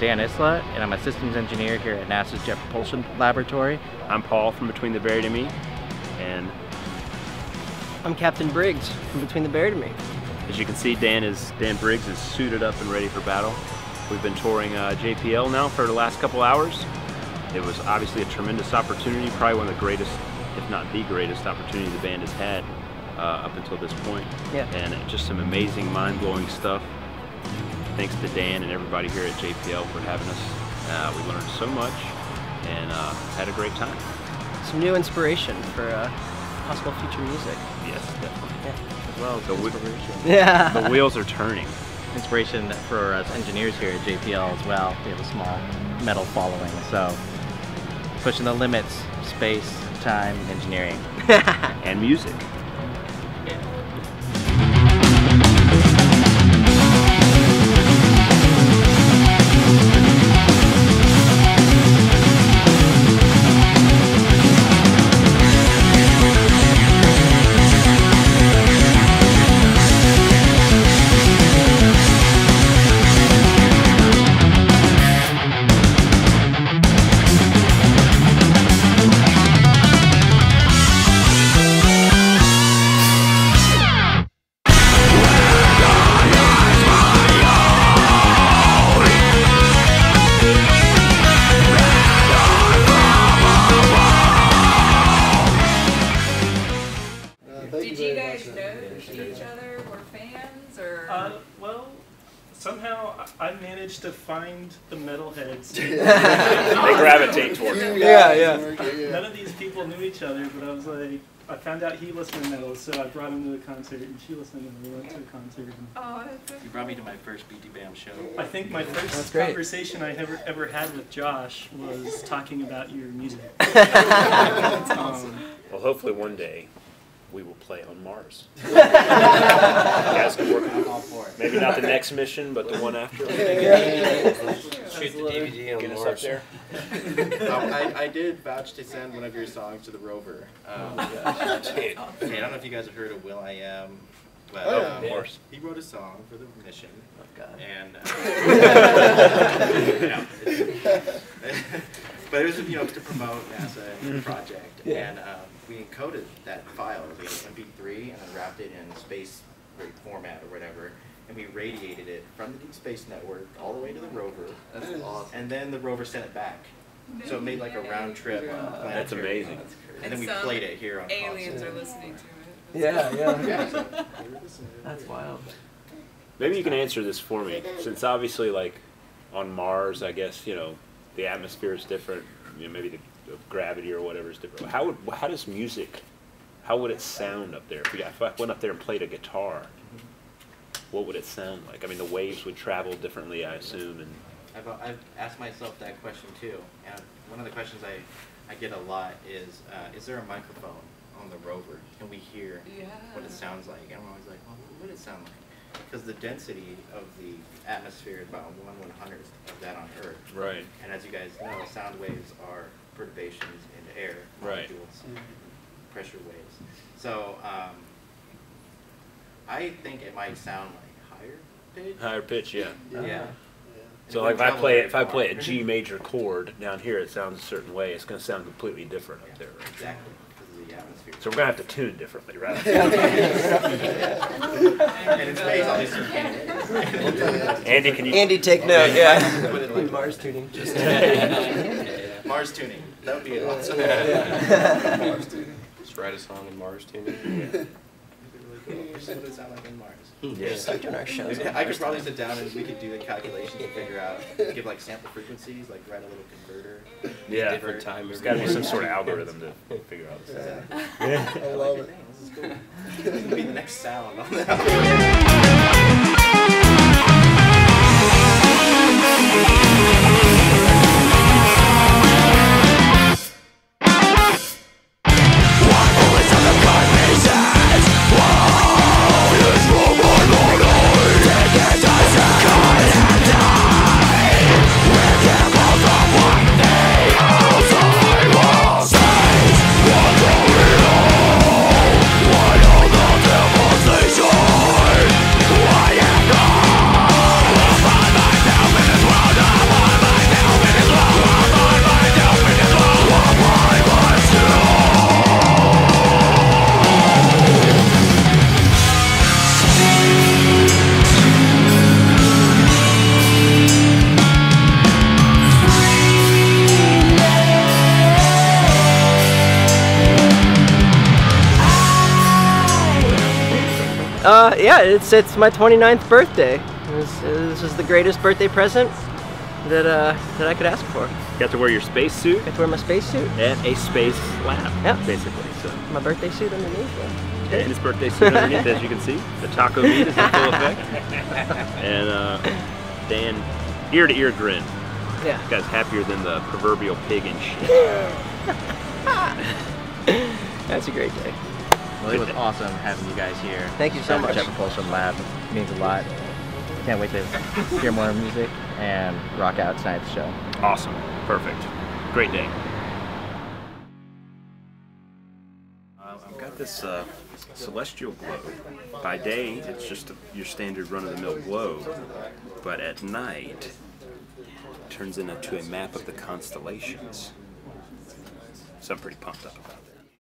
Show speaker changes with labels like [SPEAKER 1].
[SPEAKER 1] Dan Isla, and I'm a systems engineer here at NASA's Jet Propulsion Laboratory.
[SPEAKER 2] I'm Paul from Between the Buried and Me, and
[SPEAKER 3] I'm Captain Briggs from Between the Buried and Me.
[SPEAKER 2] as you can see, Dan is Dan Briggs is suited up and ready for battle. We've been touring uh, JPL now for the last couple hours. It was obviously a tremendous opportunity, probably one of the greatest, if not the greatest opportunity the band has had uh, up until this point.
[SPEAKER 3] Yeah.
[SPEAKER 2] And just some amazing, mind-blowing stuff. Thanks to Dan and everybody here at JPL for having us. Uh, we learned so much and uh, had a great time.
[SPEAKER 3] Some new inspiration for uh, possible future music.
[SPEAKER 2] Yes, definitely.
[SPEAKER 3] Yeah.
[SPEAKER 1] As well
[SPEAKER 2] The
[SPEAKER 1] inspiration.
[SPEAKER 3] Yeah.
[SPEAKER 2] The wheels are turning.
[SPEAKER 1] inspiration for us engineers here at JPL as well. We have a small metal following, so pushing the limits, space, time, engineering.
[SPEAKER 2] and music.
[SPEAKER 4] Each other? Were fans or?
[SPEAKER 5] Uh, well, somehow I I managed to find the metalheads.
[SPEAKER 2] They gravitate toward it.
[SPEAKER 3] Yeah, yeah.
[SPEAKER 5] None of these people knew each other, but I was like, I found out he listened to metal, so I brought him to the concert, and she listened, and we went to the concert. And
[SPEAKER 4] oh, that's
[SPEAKER 1] You brought me to my first BTBAM show.
[SPEAKER 5] I think my first conversation I ever ever had with Josh was talking about your music. Um,
[SPEAKER 2] Well, hopefully one day we will play on Mars. you guys can work on it. Maybe not the next mission, but the one after.
[SPEAKER 6] Shoot the DVD on
[SPEAKER 2] Get us up
[SPEAKER 6] Mars.
[SPEAKER 2] there.
[SPEAKER 7] Um, I, I did vouch to send one of your songs to the rover. Um, okay, I don't know if you guys have heard of will.i.am, but
[SPEAKER 6] Oh,
[SPEAKER 7] um,
[SPEAKER 2] Of course.
[SPEAKER 7] he wrote a song for the mission,
[SPEAKER 3] Oh, God.
[SPEAKER 7] and uh, you know, but it was you know to promote NASA and the project,
[SPEAKER 3] Yeah.
[SPEAKER 7] and um, we encoded that file as an MP3 and then wrapped it in space grade format or whatever. And we radiated it from the Deep Space Network all the way to the rover. That's awesome. And then the rover sent it back. So it made like a round trip. on planetary-
[SPEAKER 2] That's amazing.
[SPEAKER 7] And then we
[SPEAKER 4] some
[SPEAKER 7] played it here on
[SPEAKER 4] aliens
[SPEAKER 7] Fox.
[SPEAKER 4] are listening to it.
[SPEAKER 3] Yeah, yeah.
[SPEAKER 7] Yeah, so they were listening.
[SPEAKER 3] That's wild.
[SPEAKER 2] Maybe you can answer this for me, since obviously, like on Mars, I guess you know the atmosphere is different. You know, maybe the, the gravity or whatever is different. How would how does music? How would it sound up there? If, we, if I went up there and played a guitar, what would it sound like? I mean, the waves would travel differently, I assume, and
[SPEAKER 7] I've, I've asked myself that question too. And one of the questions I, I get a lot is, uh, is there a microphone on the rover? Can we hear what it sounds like? And I'm always like, well, what would it sound like? Because the density of the atmosphere is about one one hundredth of that on Earth.
[SPEAKER 2] right,
[SPEAKER 7] And as you guys know, sound waves are perturbations in air
[SPEAKER 2] Right.
[SPEAKER 7] molecules, pressure waves. So um, I think it might sound like higher pitch.
[SPEAKER 2] higher pitch, yeah.
[SPEAKER 7] Yeah.
[SPEAKER 2] So like if I play if I play a G major chord down here, it sounds a certain way. It's going to sound completely different up there. Right?
[SPEAKER 7] Exactly, because of the atmosphere.
[SPEAKER 2] So we're going to have to tune differently, right?
[SPEAKER 7] and in space, obviously, you can't.
[SPEAKER 2] Andy, can you?
[SPEAKER 3] Andy, take note. Yeah.
[SPEAKER 7] Put it like
[SPEAKER 3] Mars tuning. Just
[SPEAKER 7] Mars tuning. That would be awesome.
[SPEAKER 6] mars Just write a song in Mars tuning. Yeah. Really cool.
[SPEAKER 7] Just what it sound like in Mars.
[SPEAKER 3] Hmm, yeah. start doing our shows.
[SPEAKER 7] I could
[SPEAKER 3] Mars
[SPEAKER 7] probably
[SPEAKER 3] time.
[SPEAKER 7] sit down and we could do the calculations and figure out, give like sample frequencies, like write a little converter.
[SPEAKER 2] Yeah,
[SPEAKER 6] Different time.
[SPEAKER 2] there's
[SPEAKER 6] every
[SPEAKER 2] got to be some sort of algorithm to figure out this.
[SPEAKER 7] Yeah. I love it. This is cool. This could be the next sound on that.
[SPEAKER 3] Uh, yeah, it's it's my 29th birthday. This, this is the greatest birthday present that uh, that I could ask for.
[SPEAKER 2] You Got to wear your spacesuit
[SPEAKER 3] Get to wear my space
[SPEAKER 2] suit. And a space lab.
[SPEAKER 3] Yep.
[SPEAKER 2] Basically. So.
[SPEAKER 3] my birthday suit underneath.
[SPEAKER 2] And his birthday suit underneath, as you can see. The taco meat is in full effect. And uh, Dan, ear to ear grin.
[SPEAKER 3] yeah.
[SPEAKER 2] This guy's happier than the proverbial pig and shit.
[SPEAKER 3] That's a great day.
[SPEAKER 7] Well, it was awesome having you guys here.
[SPEAKER 3] Thank you so
[SPEAKER 7] at the
[SPEAKER 3] much.
[SPEAKER 7] Jet Propulsion Lab It means a lot. Can't wait to hear more music and rock out tonight's show.
[SPEAKER 2] Awesome. Perfect. Great day. Uh, I've got this uh, celestial globe. By day, it's just a, your standard run-of-the-mill globe, but at night, it turns into a map of the constellations. So I'm pretty pumped up about